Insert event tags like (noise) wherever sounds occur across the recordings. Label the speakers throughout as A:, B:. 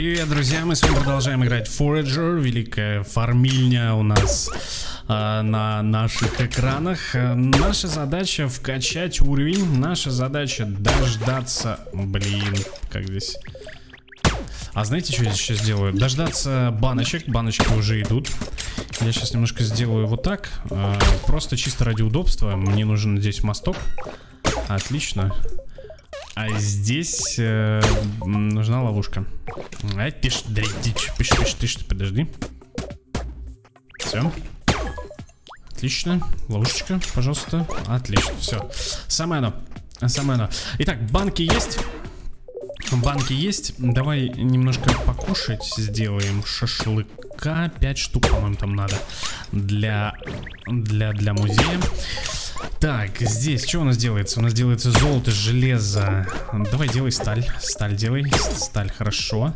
A: Привет, друзья! Мы с вами продолжаем играть Forager, великая фармильня у нас э, на наших экранах. Наша задача вкачать уровень, наша задача дождаться... Блин, как здесь... А знаете, что я сейчас сделаю? Дождаться баночек, баночки уже идут. Я сейчас немножко сделаю вот так, э, просто чисто ради удобства. Мне нужен здесь мосток. Отлично. А здесь э, нужна ловушка. А, тише, тише, пиш, пиш, тише, подожди. Все. Отлично. Ловушечка, пожалуйста. Отлично, все. Самое оно. Самое оно. Итак, банки есть. Банки есть. Давай немножко покушать сделаем. Шашлыка. 5 штук, по-моему, там надо. Для, для, для музея. Так, здесь что у нас делается? У нас делается золото, железо. Давай делай сталь. Сталь делай. Сталь, хорошо.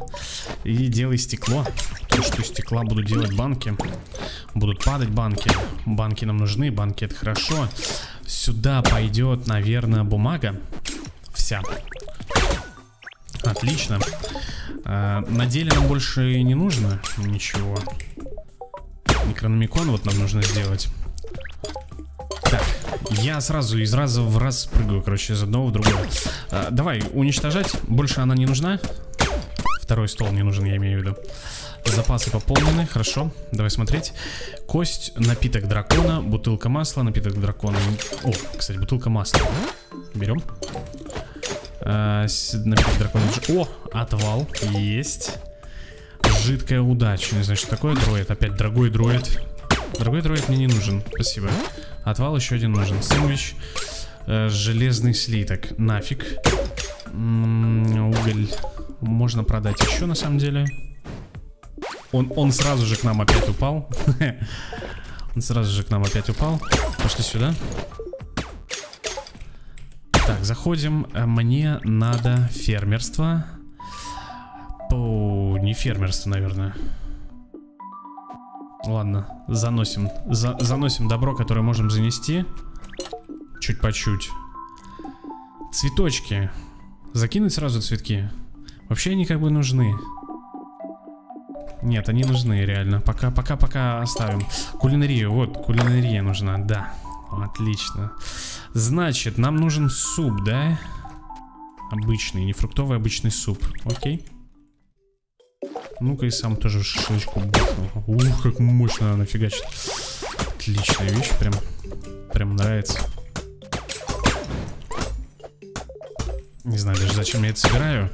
A: И делай стекло. То, что стекла буду делать банки. Будут падать банки. Банки нам нужны, банки это хорошо. Сюда пойдет, наверное, бумага. Вся. Отлично. А, на деле нам больше не нужно ничего. Некрономикон вот нам нужно сделать. Я сразу из раза в раз прыгаю, короче, из одного в другое. А, давай, уничтожать. Больше она не нужна. Второй стол не нужен, я имею в виду. Запасы пополнены, хорошо. Давай смотреть. Кость, напиток дракона, бутылка масла, напиток дракона. О, кстати, бутылка масла. Берем. А, напиток дракона. О, отвал. Есть. Жидкая удача. Не знаю, что такое дроид. Опять дорогой дроид. Дорогой дроид мне не нужен. Спасибо. Отвал еще один нужен. Сэндвич. Э, железный слиток. Нафиг. Уголь. Можно продать еще на самом деле. Он, он сразу же к нам опять упал. (laughs) Он сразу же к нам опять упал. Пошли сюда. Так, заходим. Э, мне надо фермерство. О, не фермерство, наверное. Ладно, заносим. За заносим добро, которое можем занести. Чуть по чуть. Цветочки. Закинуть сразу цветки. Вообще они как бы нужны. Нет, они нужны реально. Пока, пока, пока оставим. Кулинария, вот, кулинария нужна, да. Отлично. Значит, нам нужен суп, да? Обычный, не фруктовый, обычный суп. Окей. Ну-ка и сам тоже шашлычку бахнул. Ух, как мощно она фигачит. Отличная вещь, прям, прям нравится. Не знаю даже зачем я это собираю.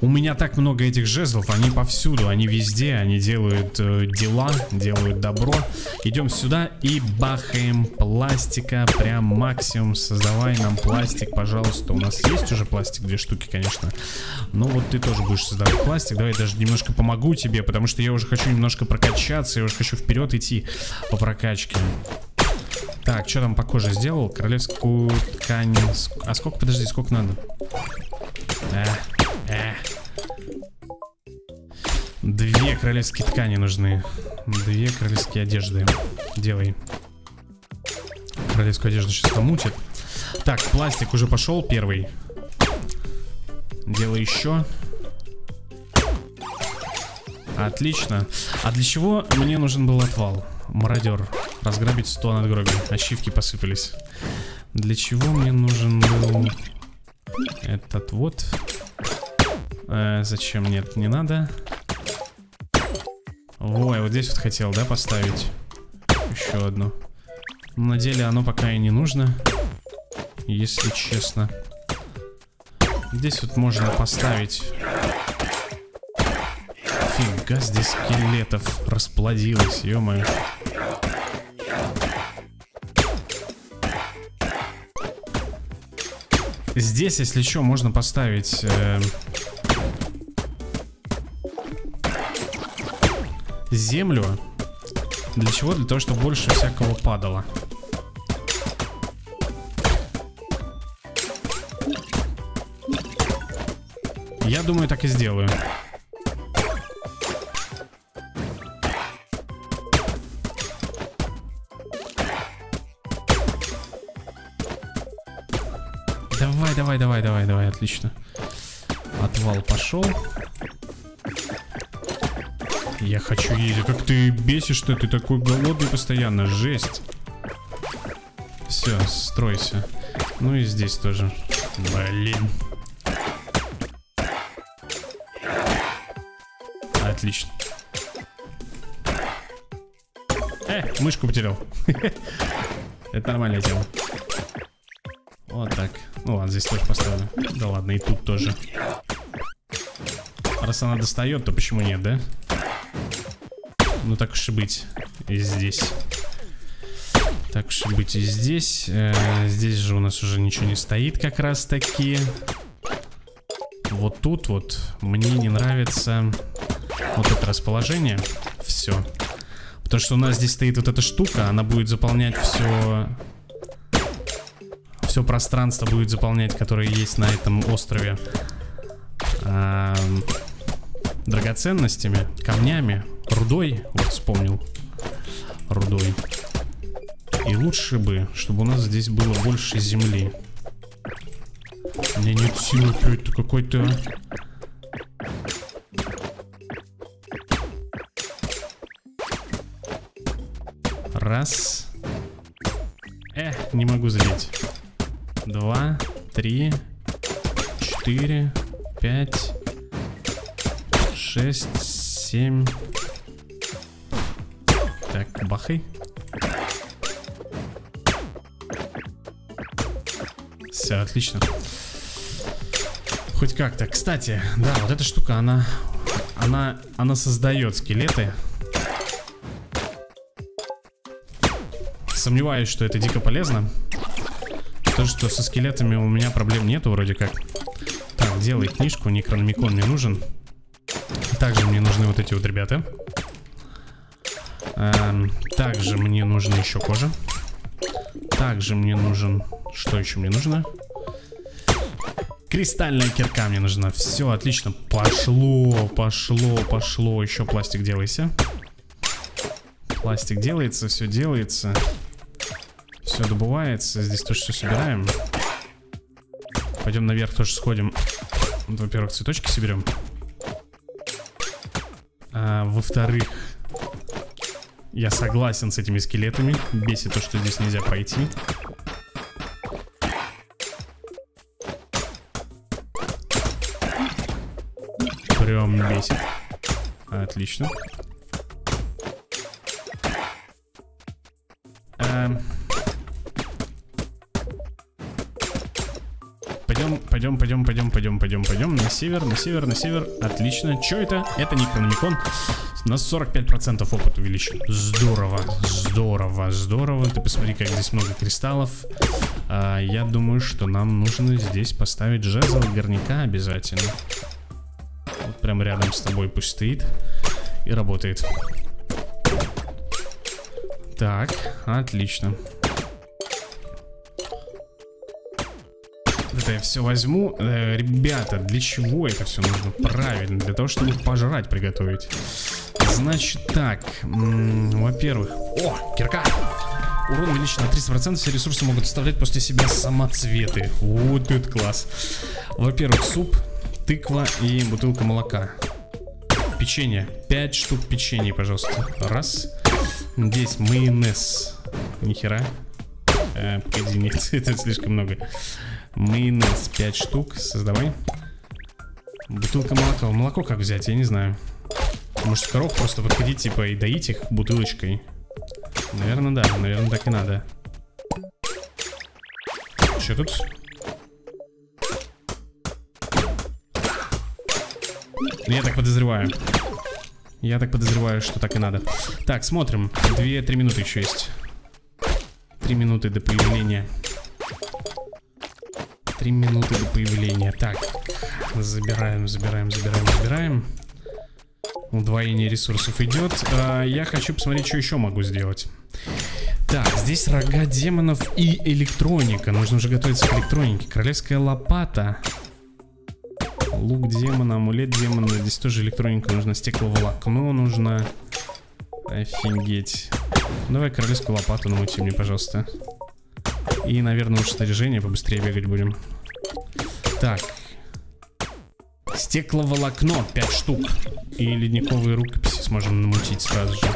A: У меня так много этих жезлов, они повсюду, они везде, они делают э, дела, делают добро. Идем сюда и бахаем пластика, прям максимум. Создавай нам пластик, пожалуйста. У нас есть уже пластик, две штуки, конечно. Но вот ты тоже будешь создавать пластик. Давай я даже немножко помогу тебе, потому что я уже хочу немножко прокачаться, я уже хочу вперед идти по прокачке. Так, что там по коже сделал? Королевскую ткань. А сколько, подожди, сколько надо? Э. Э. Две королевские ткани нужны. Две королевские одежды. Делай. Королевскую одежду сейчас помутит. Так, пластик уже пошел первый. Делай еще. Отлично. А для чего мне нужен был отвал? Мародер. Разграбить 100 надгробий. Ачивки посыпались. Для чего мне нужен был этот вот? Э, зачем? Нет, не надо. Ой, вот здесь вот хотел, да, поставить еще одну. На деле оно пока и не нужно, если честно. Здесь вот можно поставить... Фига, здесь скелетов расплодилось, ё-моё. Здесь, если что, можно поставить... Э землю. Для чего? Для того, чтобы больше всякого падало. Я думаю, так и сделаю. Давай, давай, давай, давай, давай, отлично. Отвал пошел. Я хочу есть. Как ты бесишь, что ты такой голодный постоянно. Жесть. Все, стройся. Ну и здесь тоже. Блин. Отлично. Э, мышку потерял. (laughs) Это нормальная тема. Вот так. Ну ладно, здесь тоже поставлю. Да ладно, и тут тоже. Раз она достает, то почему нет, да? Ну так уж и быть. И здесь. Так уж и быть и здесь. Э, здесь же у нас уже ничего не стоит как раз таки. Вот тут вот мне не нравится вот это расположение. Все. Потому что у нас здесь стоит вот эта штука, она будет заполнять все... Все пространство будет заполнять, которое есть на этом острове. А, драгоценностями, камнями, рудой. Вспомнил. Рудой. И лучше бы, чтобы у нас здесь было больше земли. У меня нет силы опять-то какой-то... Раз. Э, не могу залить. Два, три, четыре, пять, шесть, семь. Так, бахай. Все, отлично. Хоть как-то. Кстати, да, вот эта штука, она... Она, она создает скелеты. Сомневаюсь, что это дико полезно. То, что со скелетами у меня проблем нету вроде как. Так, делай книжку, некрономикон мне нужен. Также мне нужны вот эти вот ребята. Эм, также мне нужна еще кожа. Также мне нужен... Что еще мне нужно? Кристальная кирка мне нужна. Все, отлично. Пошло, пошло, пошло. Еще пластик делайся. Пластик делается, все делается. Все добывается. Здесь тоже все собираем. Пойдем наверх тоже сходим. Во-первых, цветочки соберем. А, Во-вторых, я согласен с этими скелетами. Бесит то, что здесь нельзя пройти. Прям бесит. Отлично. Эм... Пойдем, пойдем, пойдем, пойдем, пойдем, пойдем, пойдем на север, на север, на север. Отлично. Что это? Это Некрономикон. На 45% опыт увеличил. Здорово, здорово, здорово. Ты посмотри, как здесь много кристаллов. А, я думаю, что нам нужно здесь поставить жезл горняка обязательно. Вот прям рядом с тобой пусть стоит и работает. Так, отлично. Это я все возьму. Э, ребята, для чего это все нужно? Правильно, для того, чтобы пожрать приготовить. Значит так, во-первых... О, кирка! Урон увеличен на 30%, все ресурсы могут оставлять после себя самоцветы. Вот это класс. Во-первых, суп, тыква и бутылка молока. Печенье. 5 штук печенья, пожалуйста. Раз. Здесь майонез. Нихера. Э, погоди, нет, (laughs) это слишком много. Майонез 5 штук. Создавай. Бутылка молока. Молоко как взять, я не знаю. Может, коров просто подходить, типа, и доить их бутылочкой? Наверное, да. Наверное, так и надо. Что тут? Я так подозреваю. Я так подозреваю, что так и надо. Так, смотрим. Две-три минуты еще есть. Три минуты до появления. Три минуты до появления. Так, забираем, забираем, забираем, забираем. Удвоение ресурсов идет. А, я хочу посмотреть, что еще могу сделать. Так, здесь рога демонов и электроника. Нужно уже готовиться к электронике. Королевская лопата. Лук демона, амулет демона. Здесь тоже электроника нужна. Стекловолокно нужно. Офигеть. Давай королевскую лопату намути мне, пожалуйста. И, наверное, уж снаряжение побыстрее бегать будем. Так. Стекловолокно 5 штук. И ледниковые рукописи сможем намутить сразу же.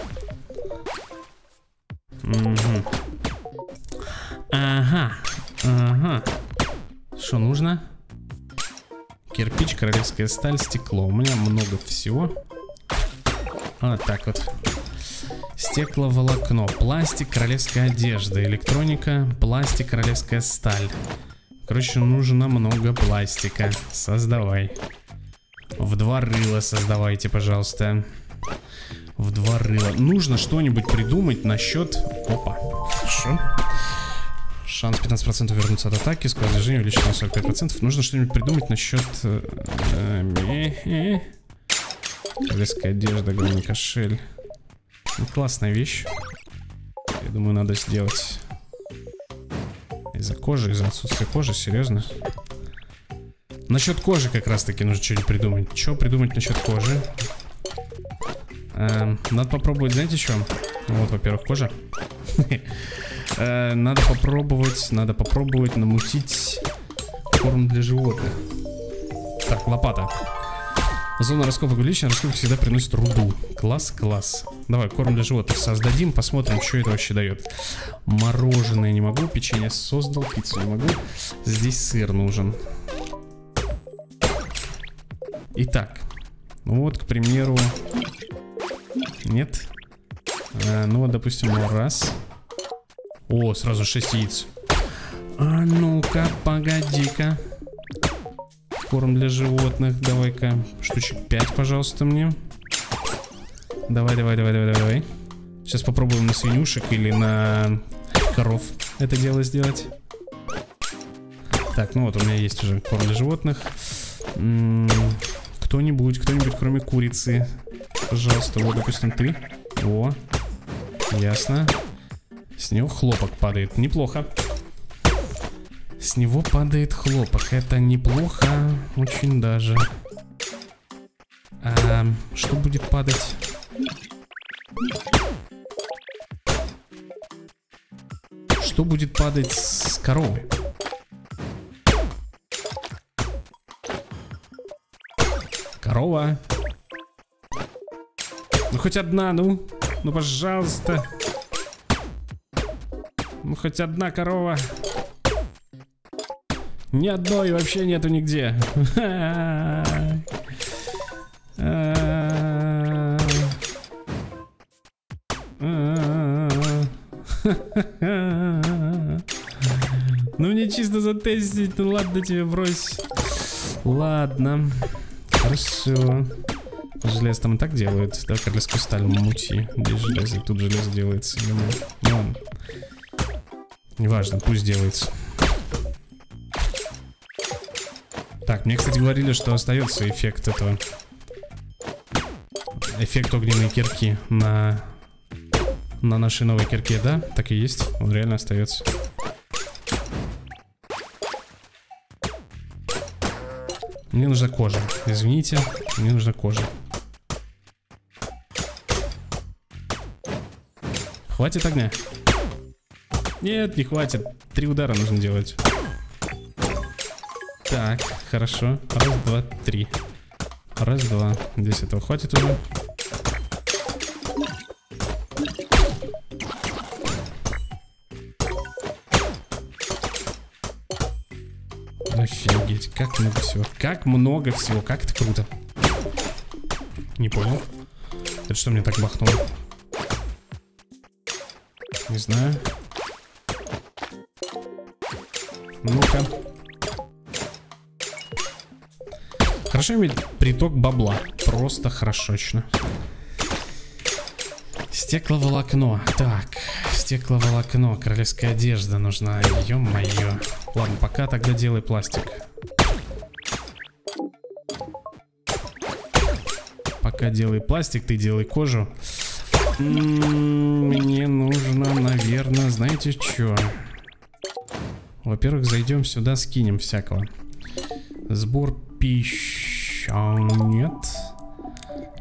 A: Угу. Ага. Ага. Что нужно? Кирпич, королевская сталь, стекло. У меня много всего. Вот так вот. Стекловолокно, пластик, королевская одежда, электроника, пластик, королевская сталь. Короче, нужно много пластика. Создавай. Два рыла создавайте, пожалуйста. В два рыла. Нужно что-нибудь придумать насчет... Опа. Хорошо. Шанс 15% вернуться от атаки, скорость движения увеличена на 45%. Нужно что-нибудь придумать насчет... Э, Королевская одежда, главный кошель. Ну, классная вещь. Я думаю, надо сделать. Из-за кожи, из-за отсутствия кожи, серьезно? Насчет кожи как раз таки нужно что-нибудь придумать. Что придумать насчет кожи? Эм, надо попробовать, знаете что? Вот, во-первых, кожа. (laughs) Э, надо попробовать, надо попробовать намутить корм для животных. Так, лопата. Зона раскопок увеличена, раскопки всегда приносит руду. Класс, класс. Давай, корм для животных создадим, посмотрим, что это вообще дает. Мороженое не могу, печенье создал, пиццу не могу. Здесь сыр нужен. Итак, ну вот, к примеру... Нет? А, ну допустим, раз. О, сразу 6 яиц. А ну-ка, погоди-ка. Корм для животных, давай-ка. Штучек 5, пожалуйста, мне. Давай, давай, давай, давай, давай. Сейчас попробуем на свинюшек или на коров это дело сделать. Так, ну вот у меня есть уже корм для животных. Кто-нибудь, кто-нибудь, кроме курицы. Пожалуйста, вот, допустим, ты. О, ясно. С него хлопок падает. Неплохо. С него падает хлопок. Это неплохо. Очень даже. А, что будет падать? Что будет падать с коровы? Корова. Ну хоть одна, ну. Ну пожалуйста. Ну хоть одна корова. Ни одной вообще нету нигде. Ну мне чисто затестить, ну ладно тебе брось. Ладно. Хорошо. Железо там и так делают. Да, королевскую сталь мути. Здесь железо, тут железо делается. Ну, неважно, пусть делается. Так, мне, кстати, говорили, что остается эффект этого. Эффект огненной кирки на, на нашей новой кирке, да? Так и есть, он реально остается. Мне нужна кожа. Извините, мне нужна кожа. Хватит огня? Нет, не хватит. Три удара нужно делать. Так, хорошо. Раз, два, три. Раз, два. Здесь этого хватит уже. Как много всего, как это круто. Не понял. Это что мне так бахнуло? Не знаю. Ну-ка. Хорошо иметь приток бабла. Просто хорошочно. Стекловолокно. Так, стекловолокно. Королевская одежда нужна. Ё-моё. Ладно, пока тогда делай пластик. Делай пластик, ты делай кожу. Мне нужно, наверное, знаете что? Во-первых, зайдем сюда, скинем всякого. Сбор пищи. Нет.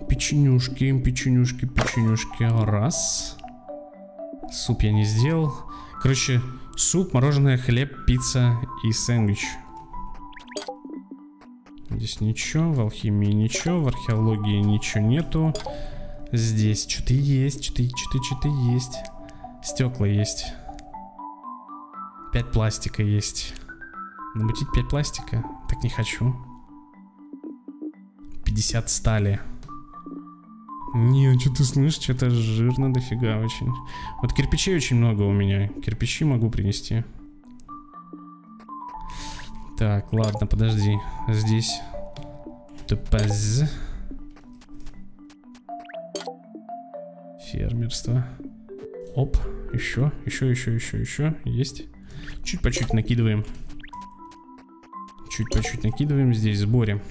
A: Печенюшки, печенюшки, печенюшки. Раз. Суп я не сделал. Короче, суп, мороженое, хлеб, пицца и сэндвич. Здесь ничего, в алхимии ничего, в археологии ничего нету. Здесь что-то есть, что-то что-то что-то есть. Стекла есть. Пять пластика есть. Намутить 5 пластика? Так не хочу. 50 стали. Не, что ты слышишь, что-то жирно дофига очень. Вот кирпичей очень много у меня. Кирпичи могу принести. Так, ладно, подожди. Здесь топаз. Фермерство. Оп, еще, еще, еще, еще, еще. Есть. Чуть по чуть накидываем. Чуть по чуть накидываем здесь, сборе.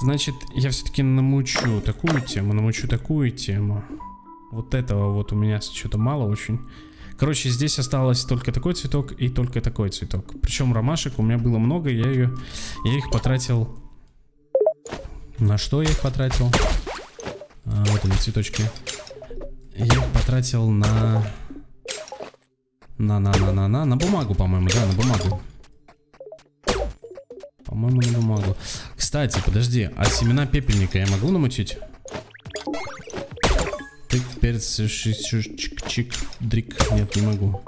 A: Значит, я все-таки намучу такую тему, намучу такую тему. Вот этого вот у меня что-то мало очень. Короче, здесь осталось только такой цветок и только такой цветок. Причем ромашек у меня было много, я ее, я их потратил. На что я их потратил? А, вот они цветочки. Я их потратил на... На, на, на, на, на, на бумагу, по-моему, да, на бумагу. По-моему, на бумагу. Кстати, подожди, а семена пепельника я могу намутить? Тык, перец, чик, чик, дрик. Нет, не могу.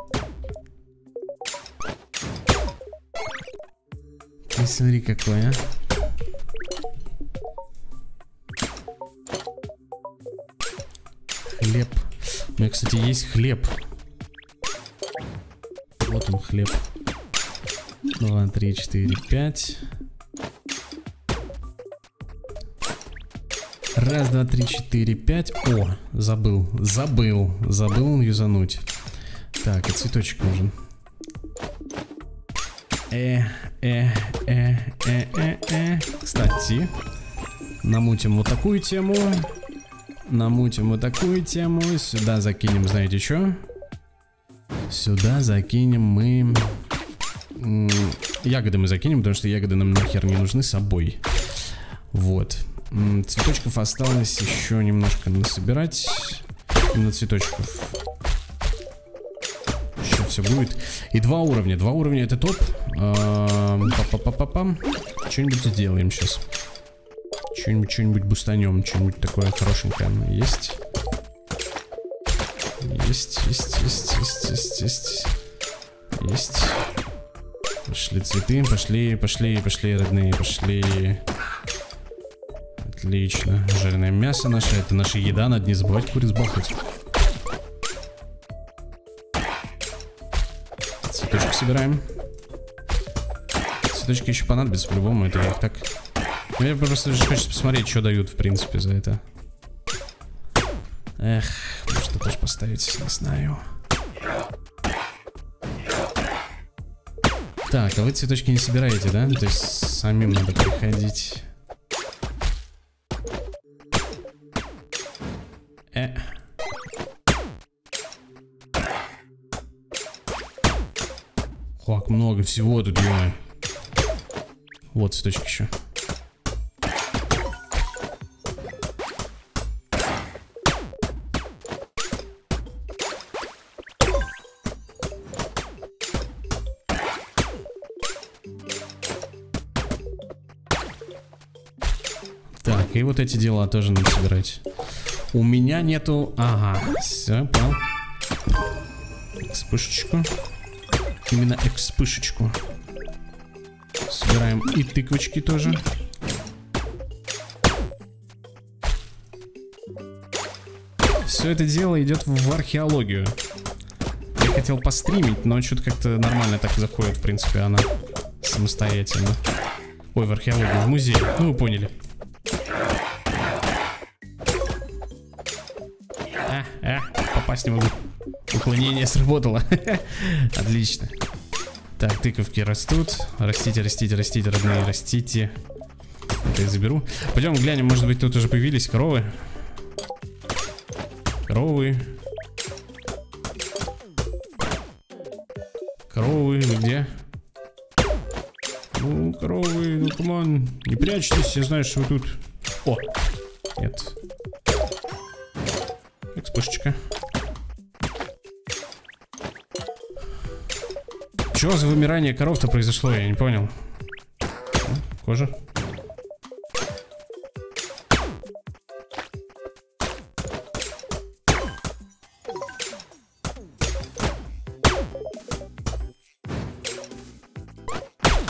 A: Ты смотри какой, а. Хлеб. У меня, кстати, есть хлеб. Вот он, хлеб. Два, три, четыре, пять. Раз, два, три, четыре, пять. О, забыл, забыл, забыл юзануть. Так, и цветочек нужен. Э, э, э, э, э, э. Кстати, намутим вот такую тему. Намутим вот такую тему. Сюда закинем, знаете что? Сюда закинем мы... Ягоды мы закинем, потому что ягоды нам нахер не нужны с собой. Вот. Цветочков осталось еще немножко насобирать. На цветочков. Еще все будет. И два уровня. Два уровня это топ. Па-па-па-па-пам. Что-нибудь сделаем сейчас. Что-нибудь, что-нибудь бустанем. Что-нибудь такое хорошенькое. Есть. Есть, есть, есть, есть, есть, есть. Есть. Пошли цветы, пошли, пошли, пошли, родные, пошли. Отлично. Жареное мясо наше. Это наша еда. Надо не забывать куриц бахать. Цветочки собираем. Цветочки еще понадобятся по-любому. Это я их так... Мне просто хочется посмотреть, что дают, в принципе, за это. Эх, может, тоже поставить, не знаю. Так, а вы цветочки не собираете, да? То есть самим надо приходить. Как много всего тут, ё Вот цветочки еще. Так, и вот эти дела тоже надо собирать. У меня нету... Ага, все, понял. Экспышечку. Именно экспышечку. Собираем и тыквочки тоже. Все это дело идет в археологию. Я хотел постримить, но что-то как-то нормально так заходит, в принципе, она самостоятельно. Ой, в археологию, в музей. Ну, вы поняли. попасть не могу. Уклонение сработало. (laughs) Отлично. Так, тыковки растут. Растите, растите, растите, родные, растите. Это я заберу. Пойдем глянем, может быть, тут уже появились коровы. Коровы. Коровы, вы где? Ну, коровы, ну, come on. Не прячьтесь, я знаю, что вы тут. О, нет. Экспушечка. Чё за вымирание коров-то произошло, я не понял. Кожа.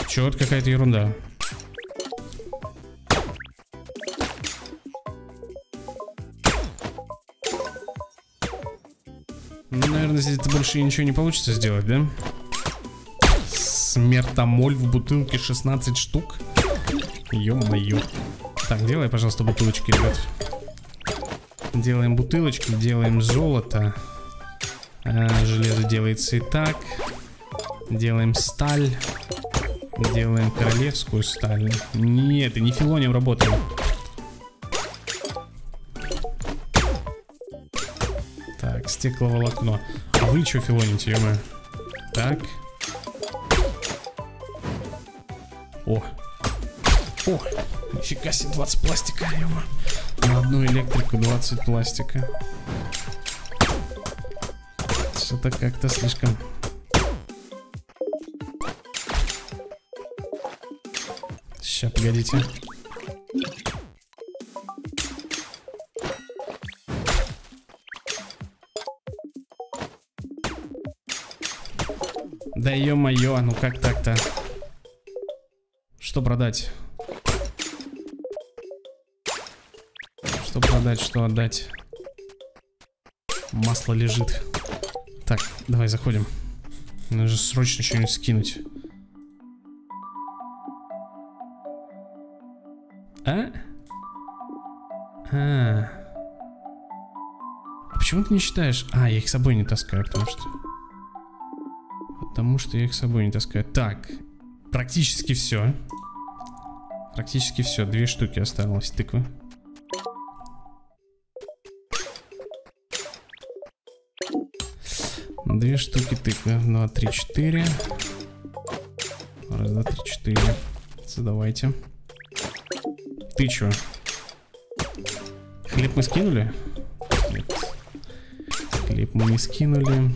A: Чё, вот какая-то ерунда. Ну, наверное, здесь больше ничего не получится сделать, да? Да. Смертомоль в бутылке 16 штук. Ё-моё. Так, делай, пожалуйста, бутылочки, ребят. Делаем бутылочки, делаем золото. А, железо делается и так. Делаем сталь. Делаем королевскую сталь. Нет, и не филоним работаем. Так, стекловолокно. А вы что филоните, ё -моё? Так. О. О, нифига себе, 20 пластика, ё На одну электрику 20 пластика. Что-то как-то слишком Сейчас, погодите. Да ё-моё, ну как так-то? Что продать? Что продать, что отдать? Масло лежит. Так, давай заходим. Нужно срочно что-нибудь скинуть. А? А. а почему ты не считаешь? А, я их с собой не таскаю, потому что... Потому что я их с собой не таскаю. Так, практически все. Практически все. Две штуки осталось тыквы. Две штуки тыквы. Два, три, четыре. Раз, два, три, четыре. Задавайте. Ты чё? Хлеб мы скинули? Нет. Хлеб мы не скинули.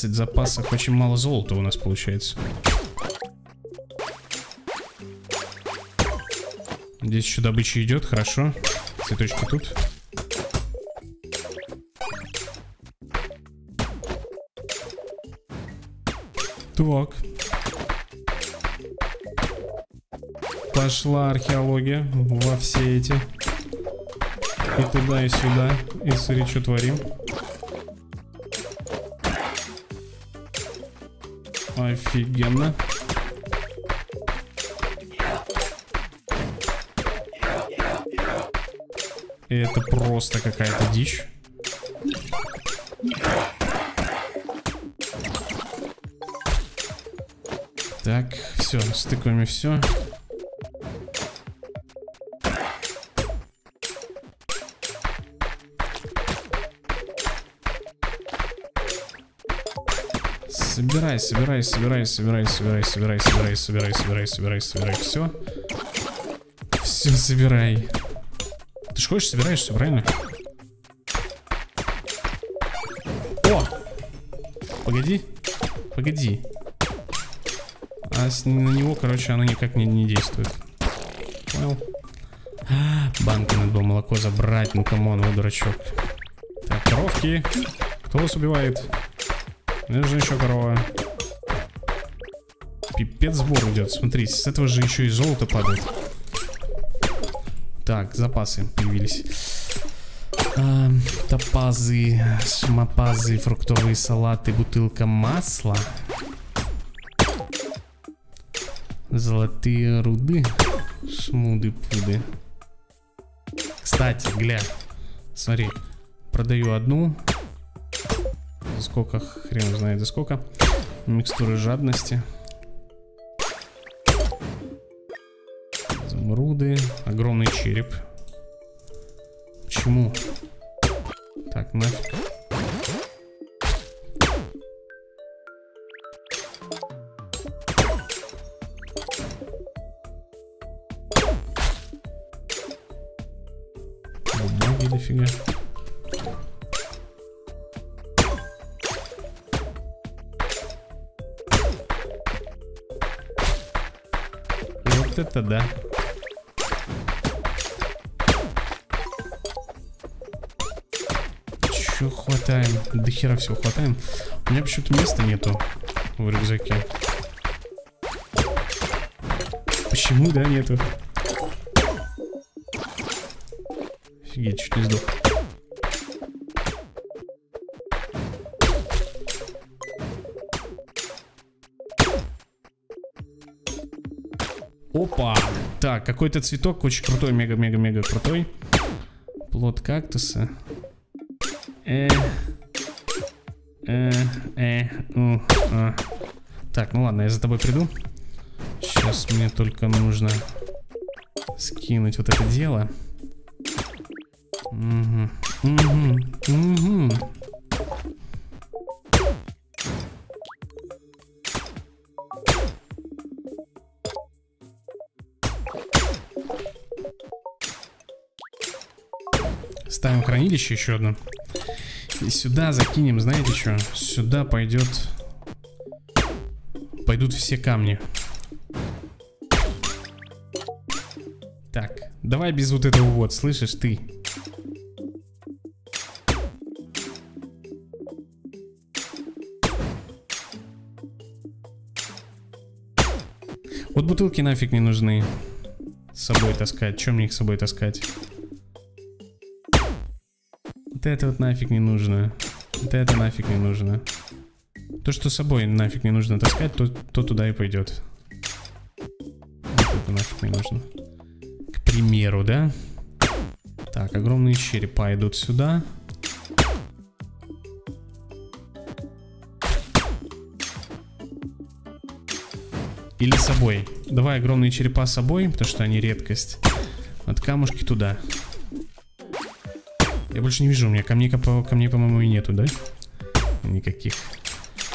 A: Семнадцать запасов. Очень мало золота у нас получается. Здесь еще добыча идет, хорошо. Цветочки тут. Так. Пошла археология во все эти. И туда, и сюда. И смотри, что творим. Офигенно. Это просто какая-то дичь. Так, все, с тыквами все. Собирай, собирай, собирай, собирай, собирай, собирай, собирай, собирай, собирай, собирай, собирай, все. Все собирай. Ты же хочешь, собираешь, все правильно? О! Погоди. Погоди. А на него, короче, оно никак не, не действует. Понял? А, банки надо было молоко забрать. Ну, come on, вы дурачок. Так, коровки. Кто вас убивает? Мне нужна еще корова. Пипец сбор идет. Смотри, с этого же еще и золото падает. Так, запасы появились. А, топазы, шмапазы, фруктовые салаты, бутылка масла. Золотые руды. Шмуды-пуды. Кстати, гля. Смотри. Продаю одну. За сколько? Хрен знает за сколько. Микстуры жадности. Череп. Почему? Так, нафиг. дофига. Вот это да. Че хватаем? До хера всего хватаем. У меня почему-то места нету в рюкзаке. Почему, да, нету? Офигеть, чуть не сдох. Опа! Так, какой-то цветок очень крутой, мега-мега-мега крутой. Плод кактуса. Э, э, э, у, а. Так, ну ладно, я за тобой приду. Сейчас мне только нужно скинуть вот это дело. Угу, угу, угу. Ставим хранилище еще одно. Сюда закинем, знаете что? Сюда пойдет... Пойдут все камни. Так, давай без вот этого вот, слышишь ты? Вот бутылки нафиг не нужны с собой таскать. Чем мне их с собой таскать? Это вот нафиг не нужно. Вот это нафиг не нужно. То, что с собой нафиг не нужно таскать, то, то туда и пойдет. Вот это нафиг не нужно. К примеру, да? Так, огромные черепа идут сюда. Или с собой. Давай огромные черепа с собой, потому что они редкость. Вот камушки туда. Я больше не вижу, у меня камней, камней по-моему, и нету, да? Никаких.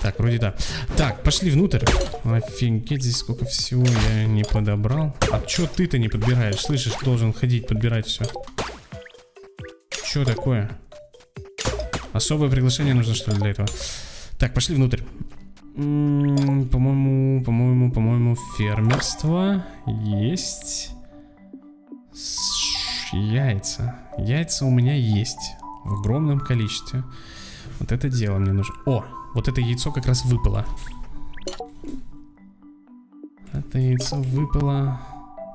A: Так, вроде да. Так, пошли внутрь. Офигеть, здесь сколько всего я не подобрал. А чё ты-то не подбираешь? Слышишь, должен ходить, подбирать все. Чё такое? Особое приглашение нужно, что ли, для этого? Так, пошли внутрь. По-моему, по-моему, по-моему, фермерство есть. Яйца. Яйца у меня есть. В огромном количестве. Вот это дело мне нужно. О, вот это яйцо как раз выпало. Это яйцо выпало.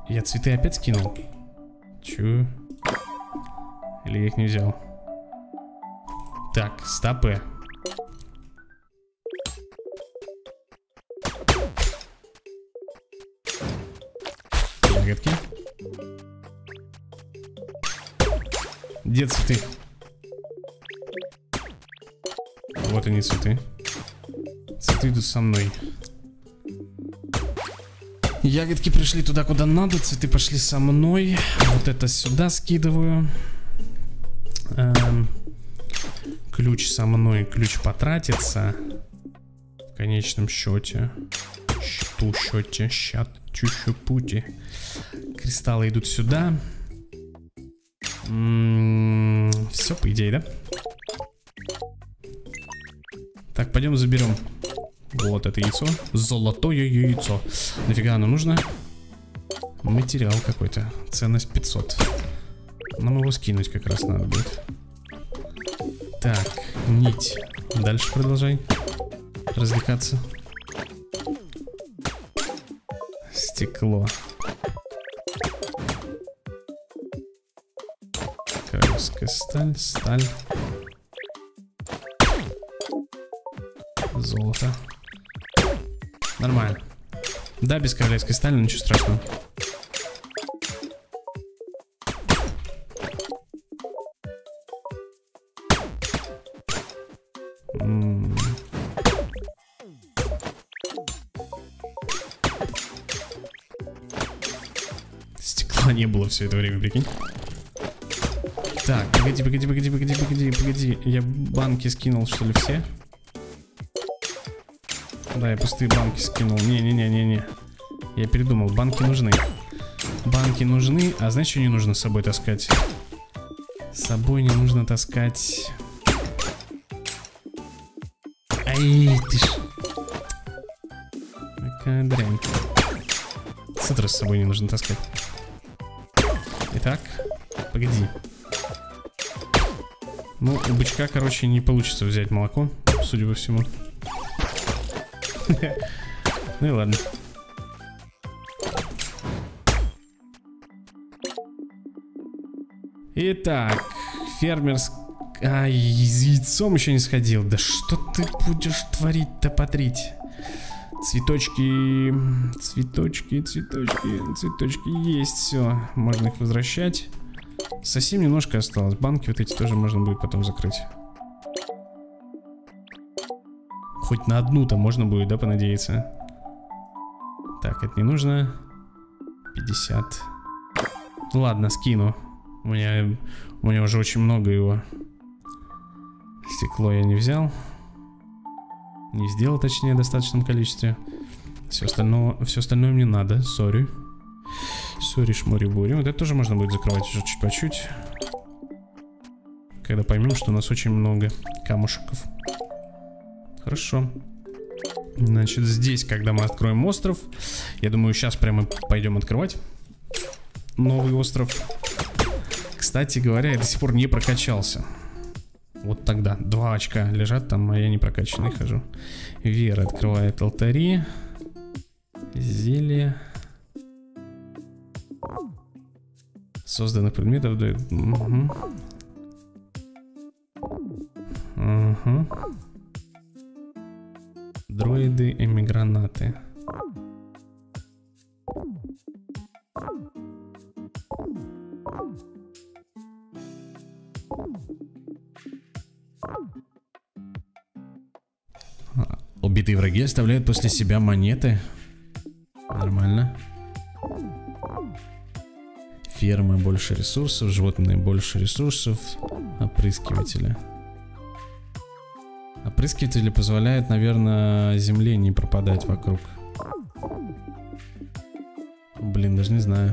A: Я цветы опять скинул? Чё? Или я их не взял? Так, стопы. Ягодки. Где цветы? Вот они цветы. Цветы идут со мной. Ягодки пришли туда, куда надо. Цветы пошли со мной. Вот это сюда скидываю. Эм, ключ со мной. Ключ потратится. В конечном счете. Счету, счете, счет, чущу пути. Кристаллы идут сюда. Все, по идее, да? Так, пойдем заберем вот это яйцо. Золотое яйцо. Нафига оно нужно? Материал какой-то. Ценность 500. Нам его скинуть как раз надо будет. Так, нить. Дальше продолжай развлекаться. Стекло. Королевская сталь, сталь. Золото. Нормально. Да, без королевской стали, но ничего страшного. Стекла не было все это время, прикинь. Так, погоди, погоди, погоди, погоди, погоди, погоди. Я банки скинул, что ли, все? Да, я пустые банки скинул. Не-не-не-не-не. Я передумал, банки нужны. Банки нужны, а знаешь, что не нужно с собой таскать? С собой не нужно таскать... Ай, ты ж... Какая дрянь. Цитрус с собой не нужно таскать. Итак, погоди. Ну, у бычка, короче, не получится взять молоко, судя по всему. (laughs) Ну и ладно. Итак, фермерск... Ай, с яйцом еще не сходил. Да что ты будешь творить-то, потрить? Цветочки, цветочки, цветочки, цветочки есть, все. Можно их возвращать. Совсем немножко осталось. Банки вот эти тоже можно будет потом закрыть. Хоть на одну-то можно будет, да, понадеяться? Так, это не нужно. 50. Ладно, скину. У меня, у меня уже очень много его. Стекло я не взял. Не сделал, точнее, в достаточном количестве. Все остальное, все остальное мне надо, сори. Сори, шмори, бури. Вот это тоже можно будет закрывать уже чуть по чуть. Когда поймем, что у нас очень много камушков. Хорошо. Значит, здесь, когда мы откроем остров, я думаю, сейчас прямо пойдем открывать новый остров. Кстати говоря, я до сих пор не прокачался. Вот тогда. Два очка лежат там, а я не прокачанный хожу. Вера открывает алтари. Зелье. Созданных предметов дает... Угу. Угу. Дроиды, эмигранаты. Убитые враги оставляют после себя монеты. Фермы больше ресурсов, животные больше ресурсов, опрыскиватели. Опрыскиватели позволяют, наверное, земле не пропадать вокруг. Блин, даже не знаю.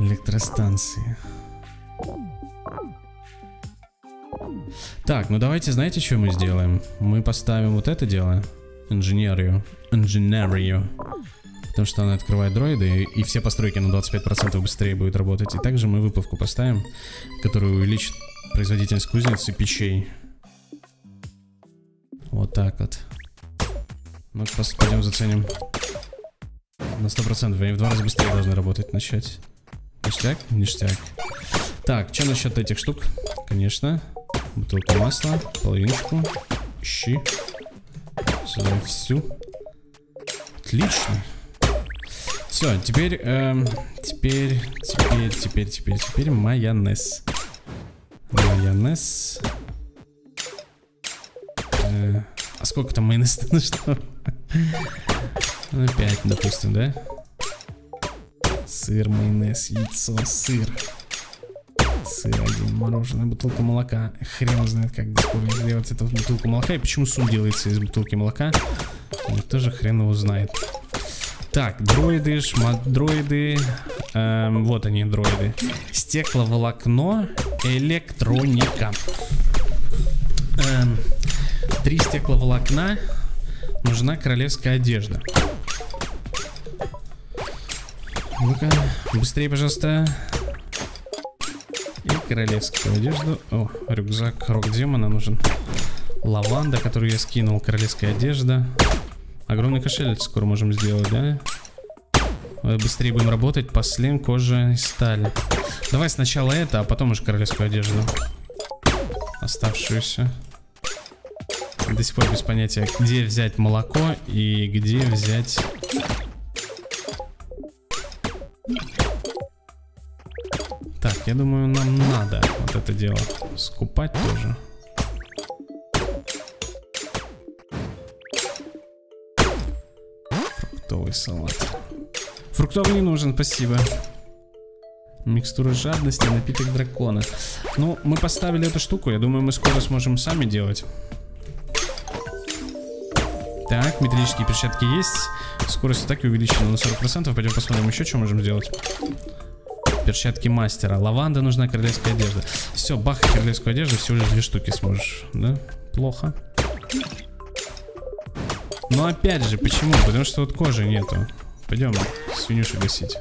A: Электростанции. Так, ну давайте, знаете, что мы сделаем? Мы поставим вот это дело. Инженерию. Инженерию. Потому что она открывает дроиды, и все постройки на 25% быстрее будут работать. И также мы выплавку поставим, которая увеличит производительность кузницы печей. Вот так вот. Ну, пойдем заценим. На 100%. Они в два раза быстрее должны работать, начать. Ништяк? Ништяк. Так, что насчет этих штук? Конечно. Бутылка масла, половиночку, щи. Сюда всю. Отлично. Все, теперь, эм, теперь, теперь, теперь, теперь, теперь майонез. Майонез. Э, а сколько там майонез нужно? (laughs) Ну, 5, допустим, да? Сыр, майонез, яйцо, сыр сыр один, мороженое, бутылка молока. Хрен знает, как сделать эту бутылку молока. И почему сум делается из бутылки молока. Никто же хрен его знает. Так, дроиды, шмат-дроиды. Эм, вот они, дроиды. Стекловолокно, электроника. Эм, три стекловолокна. Нужна королевская одежда. Ну-ка, быстрее, пожалуйста королевскую одежду. О, рюкзак рок демона нужен. Лаванда, которую я скинул. Королевская одежда. Огромный кошель скоро можем сделать, да? Быстрее будем работать. Послен, кожа и сталь. Давай сначала это, а потом уже королевскую одежду. Оставшуюся. До сих пор без понятия, где взять молоко и где взять я думаю, нам надо вот это дело скупать тоже. Фруктовый салат. Фруктовый не нужен, спасибо. Микстура жадности, напиток дракона. Ну, мы поставили эту штуку, я думаю, мы скоро сможем сами делать. Так, металлические перчатки есть. Скорость атаки увеличена на 40%. Пойдем посмотрим еще, что можем сделать перчатки мастера. Лаванда нужна, королевская одежда. Все, бах, королевскую одежду, всего лишь две штуки сможешь. Да? Плохо. Но опять же, почему? Потому что вот кожи нету. Пойдем свинюши гасить.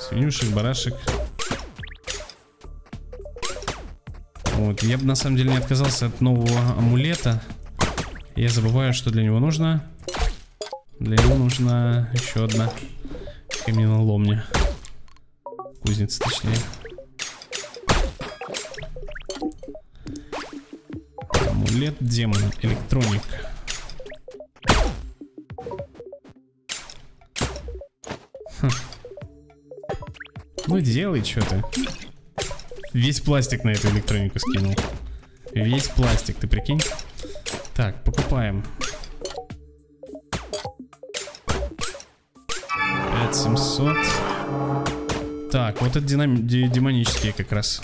A: Свинюшек, барашек. Вот, я бы на самом деле не отказался от нового амулета. Я забываю, что для него нужно. Для него нужна еще одна каменоломня. Кузница, точнее. Амулет демона, электроник. Хм. Ну делай что-то. Весь пластик на эту электронику скинул. Весь пластик, ты прикинь? Так, покупаем. 5700. Так, вот это демонические как раз.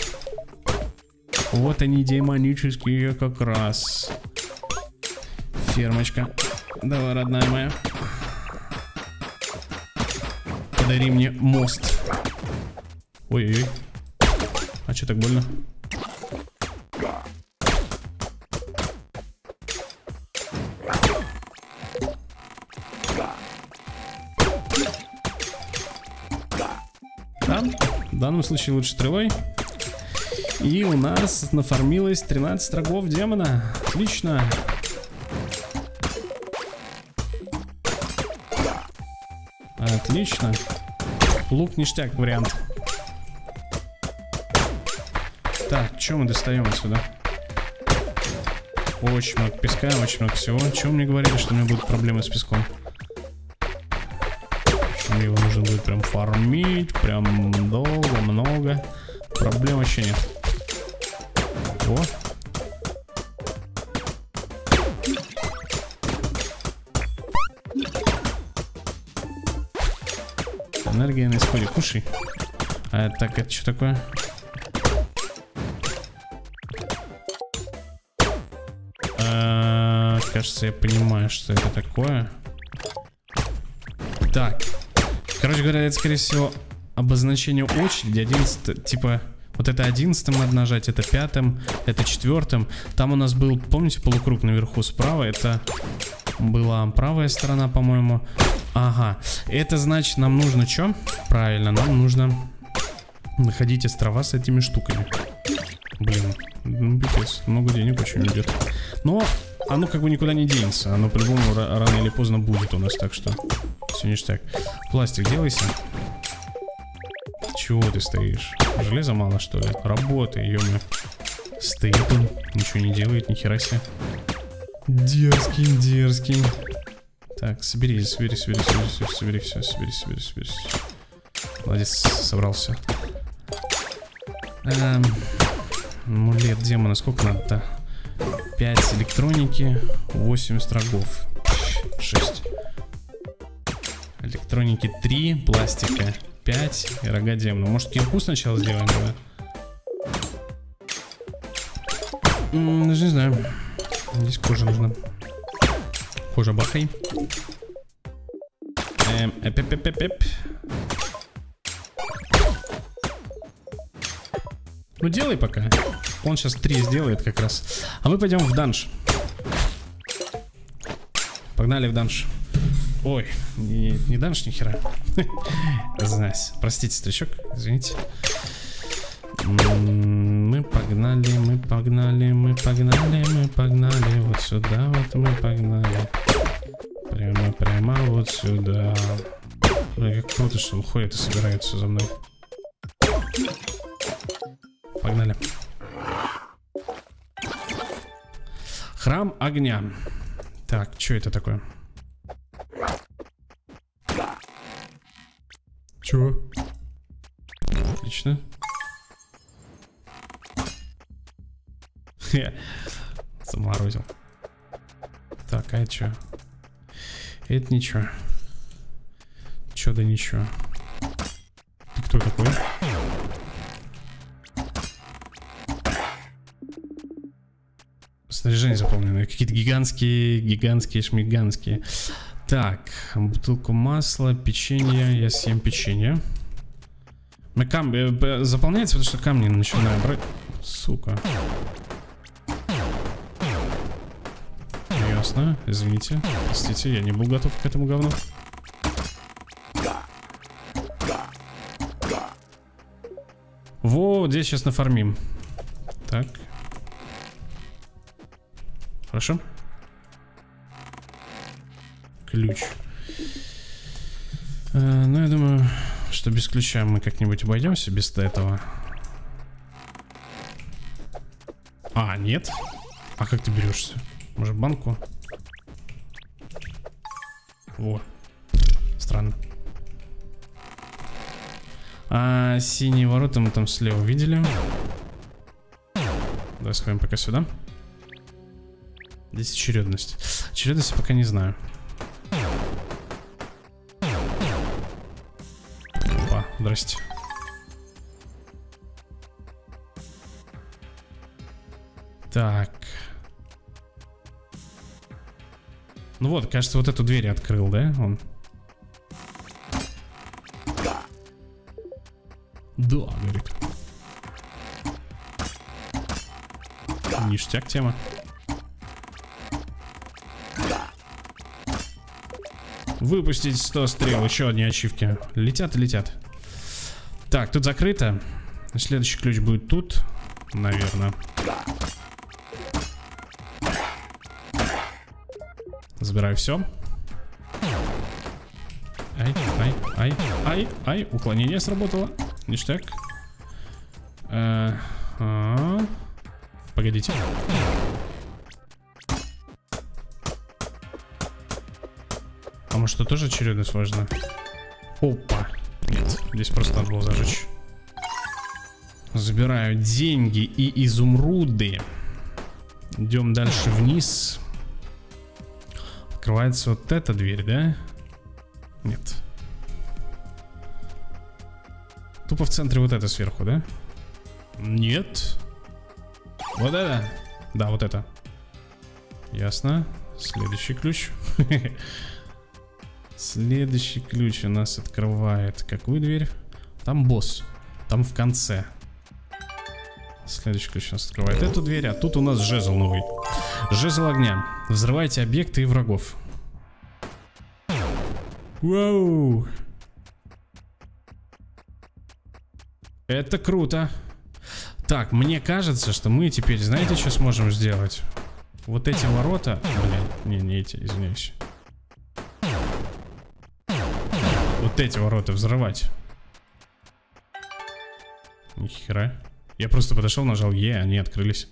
A: Вот они демонические как раз. Фермочка. Давай, родная моя. Подари мне мост. Ой-ой-ой. А что так больно? Да, в данном случае лучше стрелой. И у нас нафармилось 13 рогов демона. Отлично. Отлично. Лук ништяк вариант. Так, что мы достаем отсюда? Очень много песка, очень много всего. Чего мне говорили, что у меня будут проблемы с песком? Мне его нужно будет прям фармить, прям долго, много. Проблем вообще нет. О. Энергия на исходе. Кушай. А, так, это что такое? А, кажется, я понимаю, что это такое. Так. Короче говоря, это, скорее всего, обозначение очереди. 11, типа, вот это одиннадцатым надо нажать, это пятым, это четвертым. Там у нас был, помните, полукруг наверху справа? Это была правая сторона, по-моему. Ага. Это значит, нам нужно что? Правильно, нам нужно находить острова с этими штуками. Блин, ну пипец, много денег очень идет. Но оно как бы никуда не денется. Оно по-любому рано или поздно будет у нас, так что все ништяк. Пластик делайся. Чего ты стоишь? Железа мало, что ли? Работай, ё Стоит он, ничего не делает, ни хера себе. Дерзкий, дерзкий. Так, собери, собери, собери, собери, собери, собери, все, собери, собери, собери. Молодец, собрал все. Эм, мулет демона, сколько надо-то? 5 электроники, 8 строгов. 6. Электроники 3, пластика 5 и рога демона. Может кирку сначала сделаем, да? даже не знаю. Здесь кожа нужна. Кожа бахай. Эм, эп -эп -эп -эп -эп. Ну делай пока. Он сейчас три сделает как раз. А мы пойдем в данж. Погнали в данж. Ой, не, не данж ни хера. (laughs) Знаешь, простите, старичок, извините. Мы погнали, мы погнали, мы погнали, мы погнали. Вот сюда вот мы погнали. Прямо, прямо вот сюда. Ой, как круто, что он ходит и собирается за мной. Погнали. Храм огня. Так, что это такое? Чего? Отлично. Заморозил. Так, а это что? Это ничего. Чё да ничего. Ты кто такой? Снаряжение заполнено. Какие-то гигантские, гигантские, шмиганские. Так, бутылку масла, печенье. Я съем печенье. Мы кам... Э, заполняется, потому что камни начинаю брать. Сука. Ясно, извините. Простите, я не был готов к этому говну. здесь сейчас нафармим. Так. Хорошо. Ключ. Э, ну, я думаю, что без ключа мы как-нибудь обойдемся без этого. А, нет? А как ты берешься? Может банку? О, странно. А синие ворота мы там слева видели. Давай сходим пока сюда. Здесь очередность. Очередность я пока не знаю. Здрасте. Так. Ну вот, кажется, вот эту дверь открыл, да, он? Да, говорит. Ништяк тема. Выпустить 100 стрел, еще одни ачивки. Летят и летят. Так, тут закрыто. Следующий ключ будет тут, наверное. Забираю все. Ай, ай, ай, ай, ай. Уклонение сработало. Ништяк. Э, а, погодите. А может, это тоже очередность важна? Опа. Здесь просто надо было зажечь. Забираю деньги и изумруды. Идем дальше вниз. Открывается вот эта дверь, да? Нет. Тупо в центре вот это сверху, да? Нет. Вот это? Да, вот это. Ясно. Следующий ключ. (laughs) Следующий ключ у нас открывает какую дверь? Там босс. Там в конце. Следующий ключ у нас открывает эту дверь, а тут у нас жезл новый. Жезл огня. Взрывайте объекты и врагов. Вау. Это круто. Так, мне кажется, что мы теперь, знаете, что сможем сделать? Вот эти ворота... Блин, не, не эти, извиняюсь. Вот эти ворота взрывать. Нихера. Я просто подошел, нажал Е, они открылись.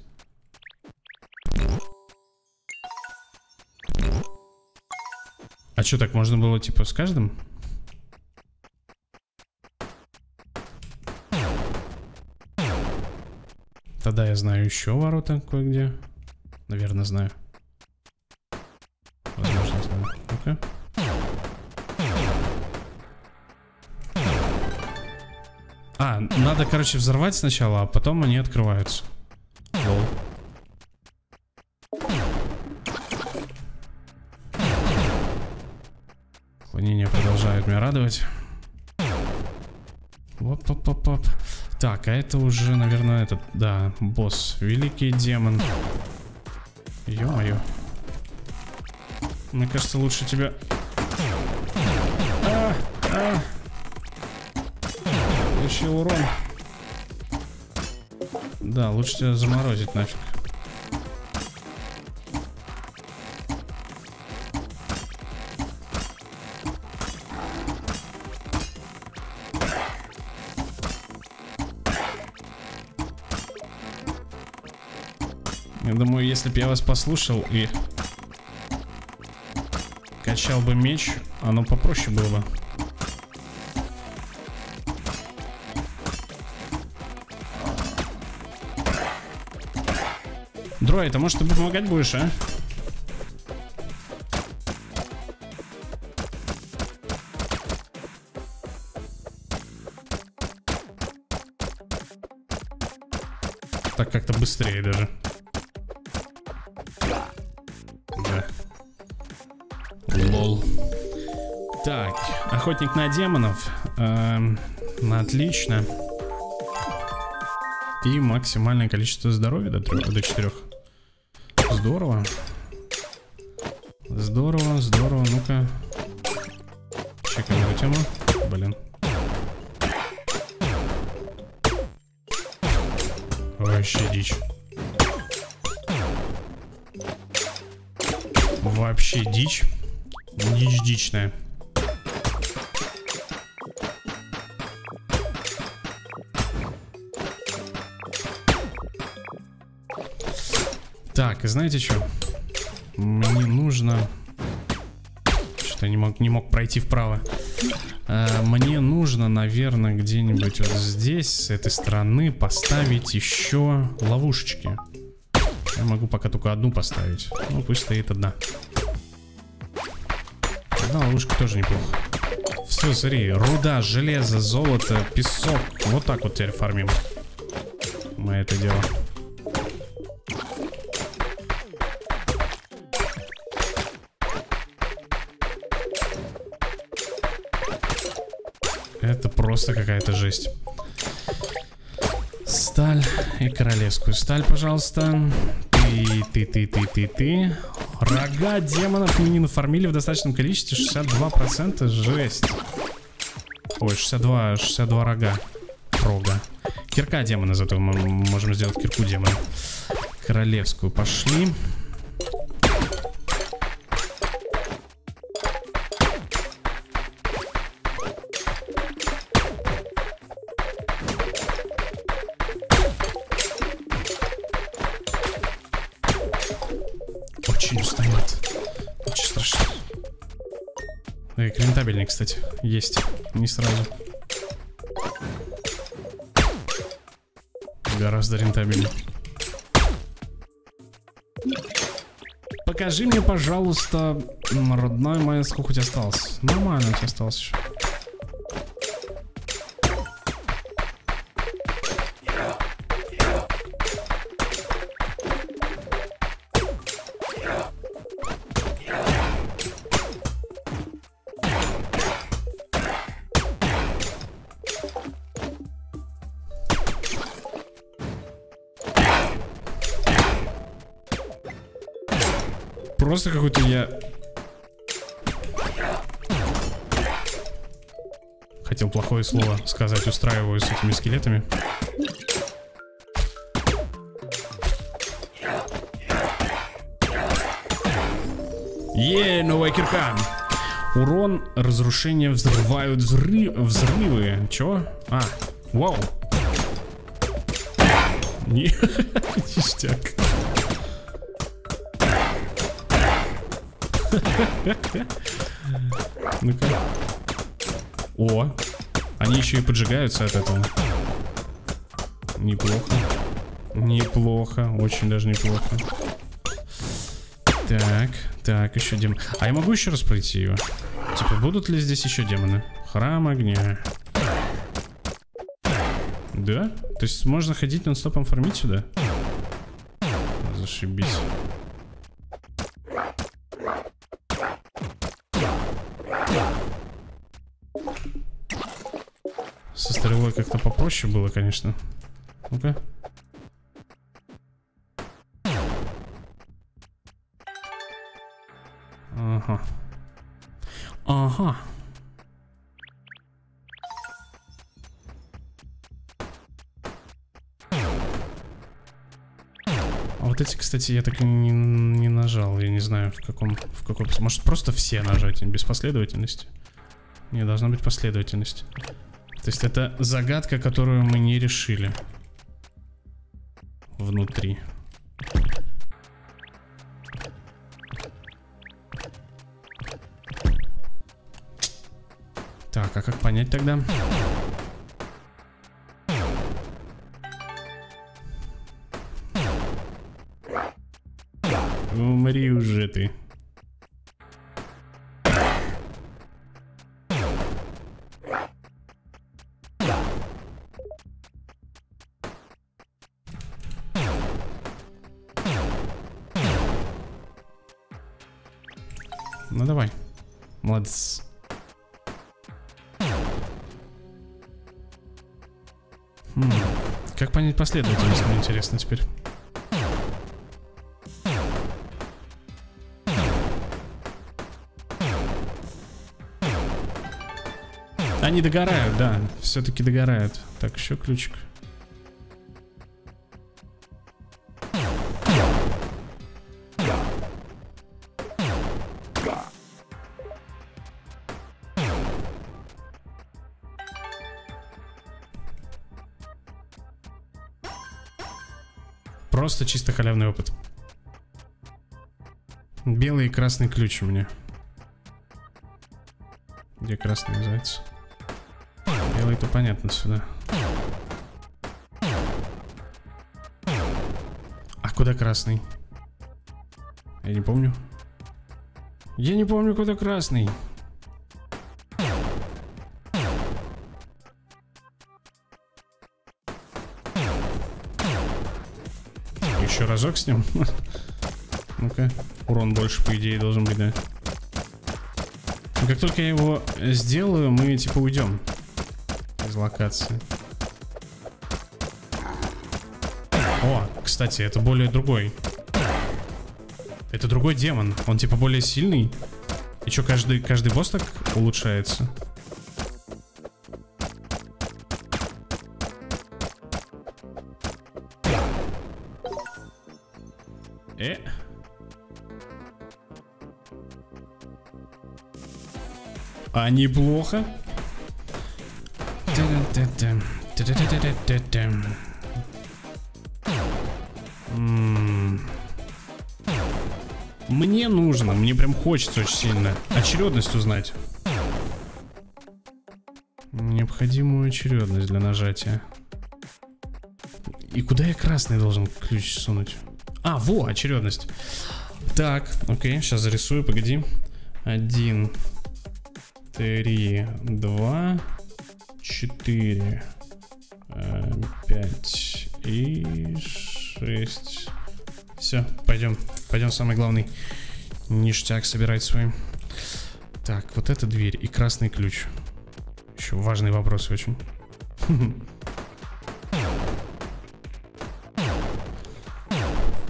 A: А что, так можно было, типа, с каждым? Тогда я знаю еще ворота кое-где. Наверное, знаю. Возможно, знаю. Ну-ка. А, надо, короче, взорвать сначала, а потом они открываются. Лол. Клонения продолжают меня радовать. Оп-оп-оп-оп. Так, а это уже, наверное, этот, да, босс. Великий демон. Ё-моё. Мне кажется, лучше тебя... А, а. Получил урон. Да, лучше тебя заморозить нафиг. Я думаю, если бы я вас послушал и качал бы меч, оно попроще было бы. Дроид, а может ты помогать будешь, а? Так как-то быстрее даже. Да. Лол. Так, охотник на демонов. Эм, отлично. И максимальное количество здоровья до 3, до 4. Здорово. Пройти вправо. А, мне нужно, наверное, где-нибудь вот здесь, с этой стороны, поставить еще ловушечки. Я могу пока только одну поставить. Ну, пусть стоит одна. Одна ловушка тоже неплохо. Все, смотри, руда, железо, золото, песок. Вот так вот теперь фармим. Мы это дело. Это просто какая-то жесть. Сталь и королевскую сталь, пожалуйста. Ты, ты, ты, ты, ты, ты. Рога демонов мы не нафармили в достаточном количестве. 62%. Жесть. Ой, 62, 62 рога. Рога. Кирка демона, зато мы можем сделать кирку демона. Королевскую пошли. Кстати. Есть. Не сразу. Гораздо рентабельнее. Покажи мне, пожалуйста, родной моя, сколько у тебя осталось. Нормально у тебя осталось еще. Просто какой-то я... Хотел плохое слово сказать, устраиваю с этими скелетами. Е, новая кирка. Урон, разрушение, взрывают взрыв, взрывы. Чё? А, вау. Не, (laughs) ништяк. Ну-ка. О, они еще и поджигаются от этого. Неплохо. Неплохо, очень даже неплохо. Так, так, еще демон. А я могу еще раз пройти его? Типа, будут ли здесь еще демоны? Храм огня. Да? То есть можно ходить нон-стопом фармить сюда? Зашибись. Попроще было, конечно. Ну-ка. Ага. Ага. А вот эти, кстати, я так и не, не нажал. Я не знаю, в каком, в каком... Может, просто все нажать, без последовательности? Не, должна быть последовательность. То есть это загадка, которую мы не решили. Внутри. Так, а как понять тогда? Умри уже ты. Молодец. Хм. Как понять последовательность, мне интересно теперь. Они догорают, да. Все-таки догорают. Так, еще ключик. Просто чисто халявный опыт. Белый и красный ключ у меня. Где красный заяц? Белый-то понятно сюда. А куда красный? Я не помню. Я не помню, куда красный. Разок с ним. Ну-ка. Урон больше, по идее, должен быть, да. Как только я его сделаю, мы типа уйдем из локации. О, кстати, это более другой. Это другой демон. Он типа более сильный. И что, каждый, каждый босс так улучшается? Неплохо. Мне нужно, мне прям хочется очень сильно очередность узнать. Необходимую очередность для нажатия. И куда я красный должен ключ сунуть? А, во, очередность. Так, окей, сейчас зарисую, погоди. Один, три, два, четыре, э, пять и шесть. Все, пойдем, пойдем самый главный ништяк собирать свой. Так, вот эта дверь и красный ключ. Еще важный вопрос очень. (laughs)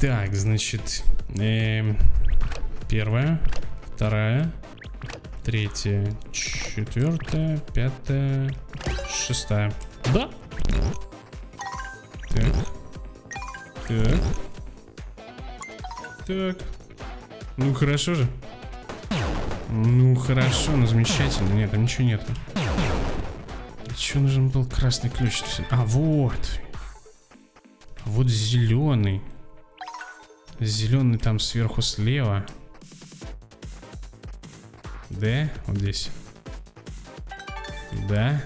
A: Так, значит, э, первая, вторая, третья, четвертая, пятая, шестая. Да. Так. Так. Так. Ну хорошо же. Ну хорошо, ну замечательно. Нет, там ничего нету. Че нужен был красный ключ? А, вот. Вот зеленый. Зеленый там сверху слева. Да, вот здесь. Да.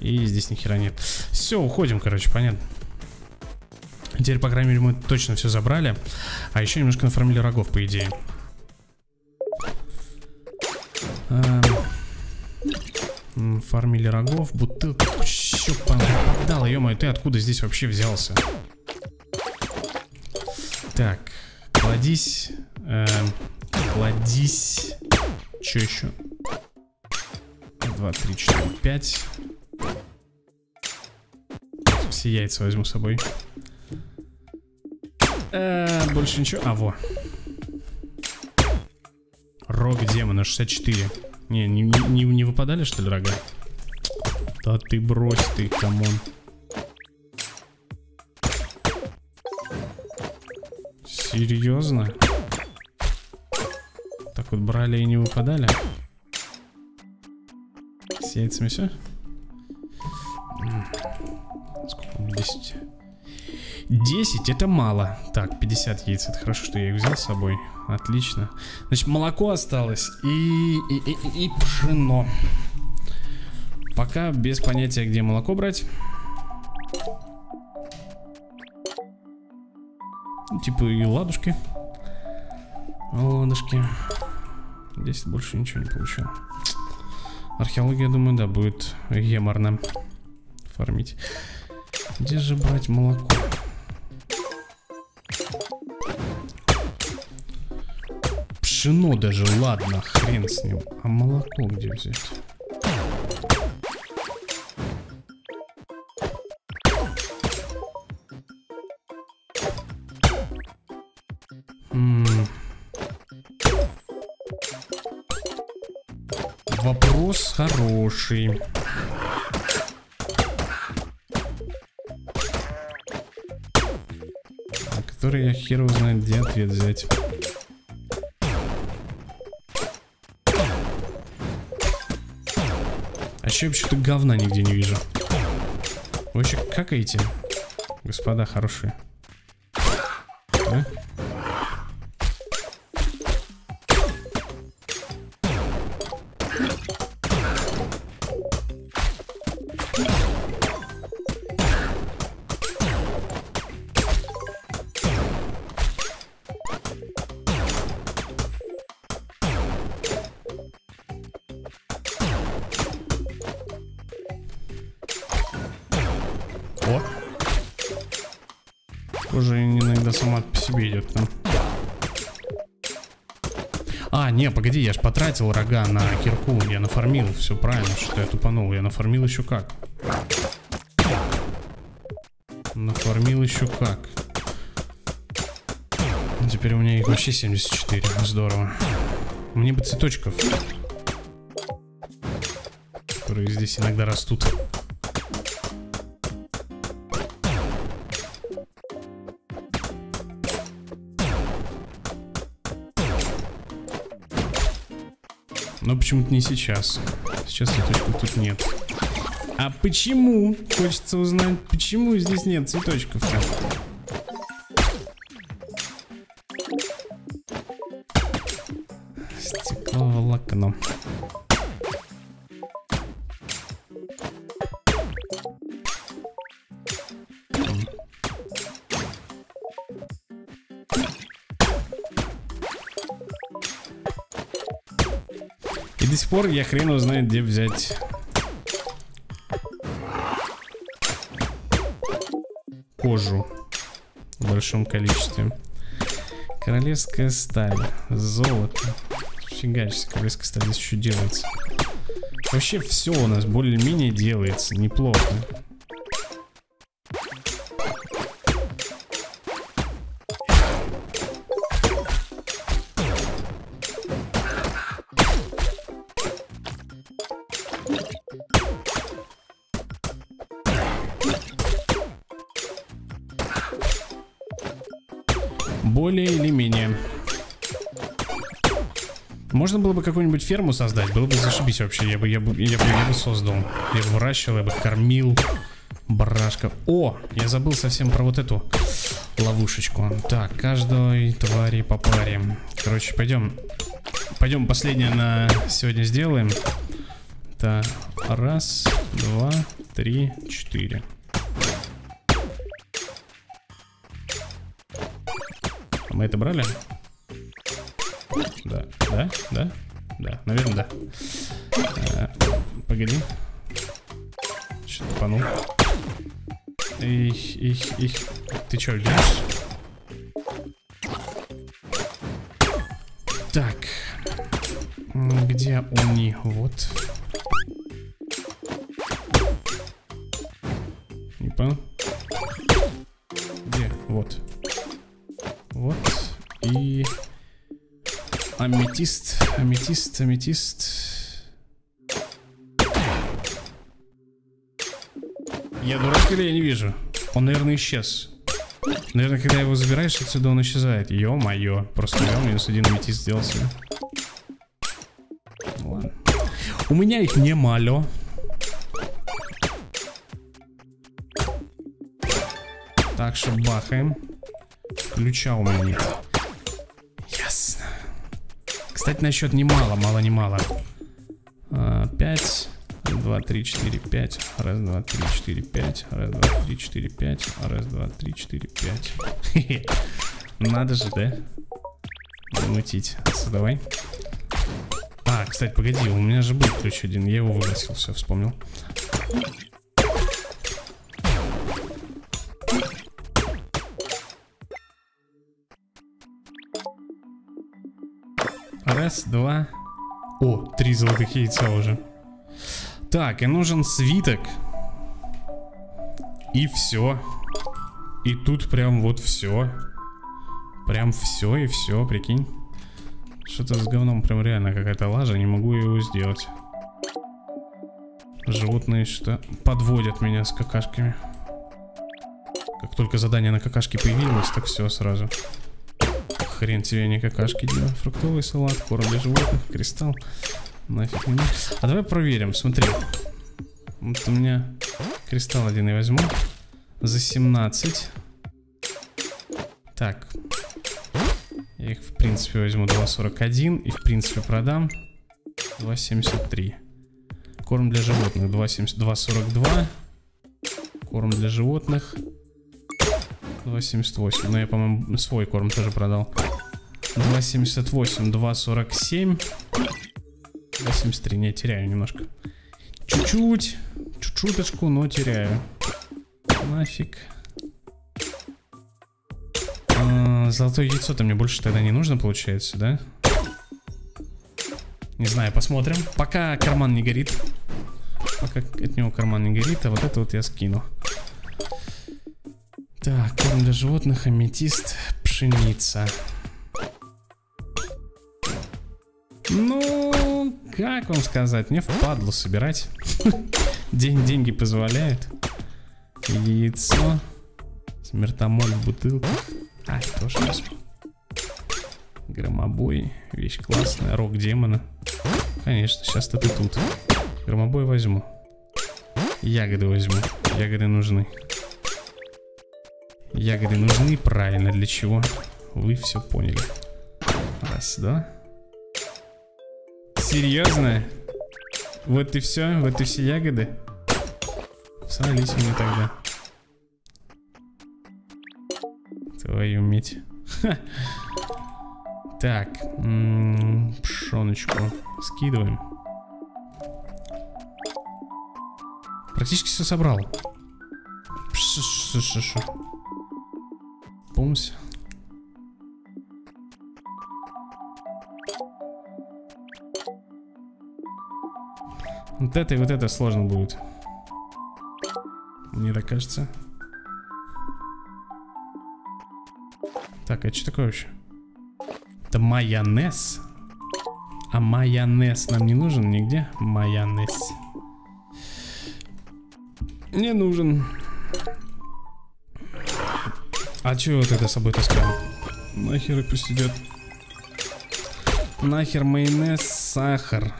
A: И здесь ни хера нет. Все, уходим, короче, понятно. Теперь, по крайней мере, мы точно все забрали. А еще немножко нафармили рогов, по идее. Эм, фармили рогов, бутылка. Все попадало, ё ты откуда здесь вообще взялся? Так, кладись. Эм, кладись. Че еще? Два, три, четыре, пять. Все яйца возьму с собой. Э, больше ничего. А, во. Рог демона 64. Не, не, не, не выпадали, что ли, рога? Да ты брось ты, come on. Серьезно? Так вот брали и не выпадали? С яйцами все? Сколько? 10. 10 это мало. Так, 50 яиц. Это хорошо, что я их взял с собой. Отлично. Значит, молоко осталось. И, и, и, и пшено. Пока без понятия, где молоко брать. Ну, типа и ладушки. Ладушки. Здесь больше ничего не получил. Археология, думаю, да, будет геморно фармить. Где же брать молоко? Пшено даже, ладно, хрен с ним. А молоко где взять? души. На который я хер узнает, где ответ взять. А че вообще-то говна нигде не вижу. Вы еще какаете? Господа хорошие. Потратил рога на кирку, я нафармил, все правильно, что я тупанул, я нафармил еще как. Нафармил еще как. Теперь у меня их вообще 74, здорово. Мне бы цветочков, которые здесь иногда растут. Почему-то не сейчас. Сейчас цветочков тут нет. А почему? Хочется узнать, почему здесь нет цветочков-то. Стекловолокно. И пор я хрен узнает, где взять кожу в большом количестве. Королевская сталь, золото. Фига себе, королевская сталь здесь еще делается. Вообще все у нас более-менее делается, неплохо. Какую-нибудь ферму создать, было бы зашибись вообще. Я бы, я бы, я бы, я бы создал. Я бы выращивал, я бы кормил барашков. О, я забыл совсем про вот эту ловушечку. Так, каждой твари по паре. Короче, пойдем. Пойдем последнее на сегодня сделаем. Так, раз, два, три, четыре. Мы это брали? Да, да, да, да, наверное, да. А, погоди. Что-то панул. Их, их, их. Ты что, идешь? Аметист, аметист, аметист. Я дурак или я не вижу? Он, наверное, исчез. Наверное, когда его забираешь отсюда, он исчезает. Ё-моё. Просто взял минус один аметист сделал себе. Ладно. У меня их не мало. Так что бахаем. Ключа у меня нет. Кстати, насчет немало, мало не мало. А, пять. Два, три, четыре, пять. Раз, два, три, четыре, пять. Раз, два, три, четыре, пять. Раз, два, три, четыре, пять. (laughs) Надо же, да? Замутить. Создавай. А, кстати, погоди, у меня же был ключ один. Я его выбросил, все, вспомнил. Раз, два. О, три золотых яйца уже. Так, и нужен свиток. И все. И тут прям вот все. Прям все и все, прикинь. Что-то с говном прям реально какая-то лажа, не могу его сделать. Животные что подводят меня с какашками. Как только задание на какашке появилось, так все сразу. Хрен тебе не какашки, Дима. Фруктовый салат, корм для животных, кристалл. Нафиг не А давай проверим, смотри. Вот у меня кристалл один я возьму. За 17. Так. Я их, в принципе, возьму 2.41 и, в принципе, продам 2.73. Корм для животных 2.42. Корм для животных 2.78. Но я, по-моему, свой корм тоже продал. 2.78, 2.47. 2.73. Не, теряю немножко. Чуть-чуть. Чуть-чуточку, но теряю. Нафиг. А, золотое яйцо-то мне больше тогда не нужно, получается, да? Не знаю, посмотрим. Пока карман не горит. Пока от него карман не горит, а вот это вот я скину. Так, корм для животных, аметист, пшеница. Ну, как вам сказать, мне впадло собирать. День деньги позволяет. Яйцо. Смертомоль в бутылках. А, тоже. Громобой. Вещь классная. Рок демона. Конечно, сейчас-то ты тут. Громобой возьму. Ягоды возьму. Ягоды нужны. Ягоды нужны, правильно, для чего? Вы все поняли. Раз, два. Серьезно? Вот и все? Вот и все ягоды? Сались мне тогда. Твою медь. Так, пшеночку скидываем. Практически все собрал. Пумс. Вот это и вот это сложно будет. Мне так кажется. Так, а что такое вообще? Это майонез. А майонез нам не нужен нигде? Майонез. Не нужен. А чего вот это с собой таскаем? Нахер пусть идет. Нахер майонез, сахар.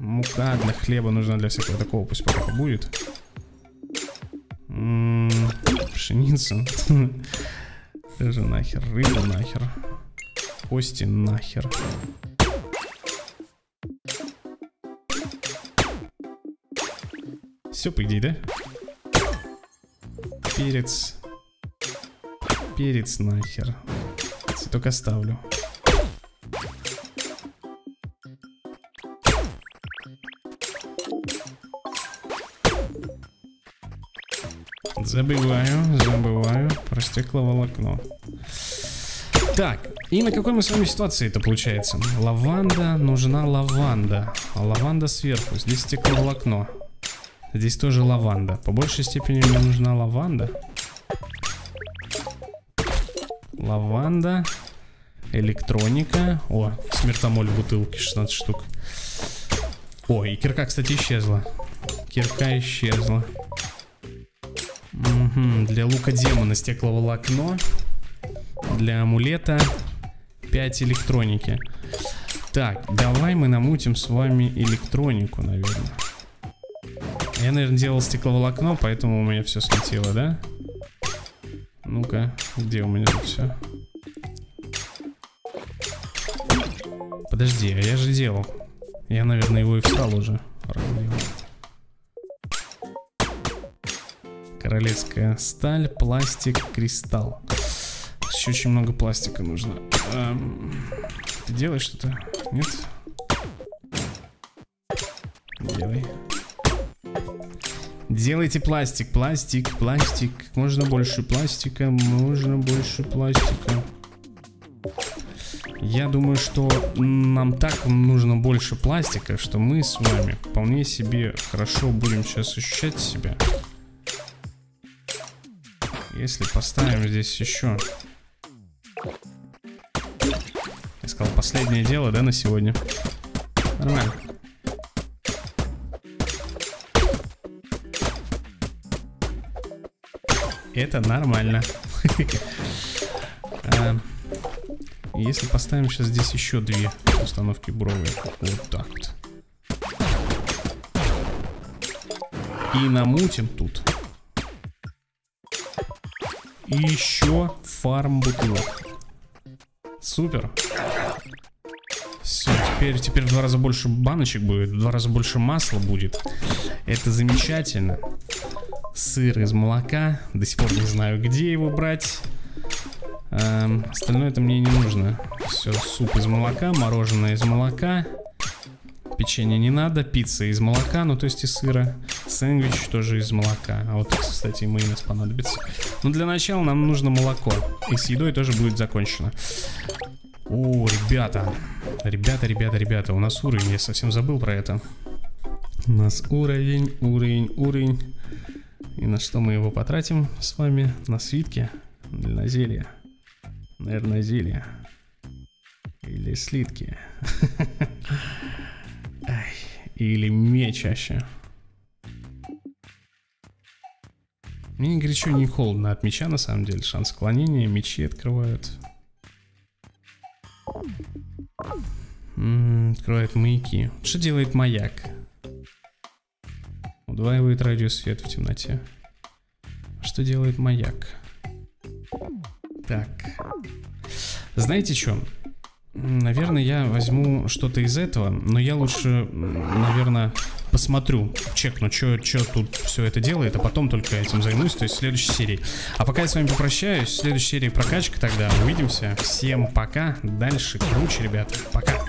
A: Мука для хлеба нужна для всякого такого, пусть пока будет. М -м. Даже нахер, рыбу нахер. Кости нахер. Все, по идее, да? Перец. Перец нахер. Только ставлю. Забываю, забываю про стекловолокно. Так, и на какой мы с вами ситуации это получается? Лаванда, нужна лаванда. А лаванда сверху, здесь стекловолокно. Здесь тоже лаванда. По большей степени мне нужна лаванда. Лаванда. Электроника. О, смертомоль бутылке, 16 штук. О, и кирка, кстати, исчезла. Кирка исчезла. Угу, для лука демона стекловолокно. Для амулета 5 электроники. Так, давай мы намутим с вами электронику, наверное. Я, наверное, делал стекловолокно, поэтому у меня все слетело, да? Ну-ка, где у меня тут все? Подожди, а я же делал. Я, наверное, его и встал уже. Королевская сталь, пластик, кристалл. Еще очень много пластика нужно. Эм, ты делаешь что-то? Нет? Делай. Делайте пластик, пластик, пластик. Можно больше пластика, можно больше пластика. Я думаю, что нам так нужно больше пластика, что мы с вами вполне себе хорошо будем сейчас ощущать себя. Если поставим здесь еще... Я сказал, последнее дело, да, на сегодня? Нормально. Это нормально. А, (laughs) если поставим сейчас здесь еще две установки бровые. Вот так вот. И намутим тут. И еще фарм бутылок. Супер. Все, теперь, теперь в два раза больше баночек будет, в два раза больше масла будет. Это замечательно. Сыр из молока. До сих пор не знаю, где его брать. Эм, остальное это мне не нужно. Все, суп из молока, мороженое из молока. Печенье не надо, пицца из молока, ну то есть из сыра. Сэндвич тоже из молока. А вот, кстати, майонез понадобится. Но для начала нам нужно молоко. И с едой тоже будет закончено. О, ребята. Ребята, ребята, ребята, у нас уровень, я совсем забыл про это. У нас уровень, уровень, уровень. И на что мы его потратим с вами? На свитки? Или на зелье? Наверное, зелье. Или слитки. (laughs) Или меч чаще. Мне ни горячо, ни холодно от меча, на самом деле. Шанс склонения, мечи открывают. М -м, открывает маяки. Что делает маяк? Удваивает радиус света в темноте. Что делает маяк? Так. Знаете что? Наверное, я возьму что-то из этого, но я лучше, наверное, посмотрю, чекну, что тут все это делает, а потом только этим займусь, то есть в следующей серии. А пока я с вами попрощаюсь, в следующей серии прокачка тогда, увидимся. Всем пока, дальше круче, ребята, пока.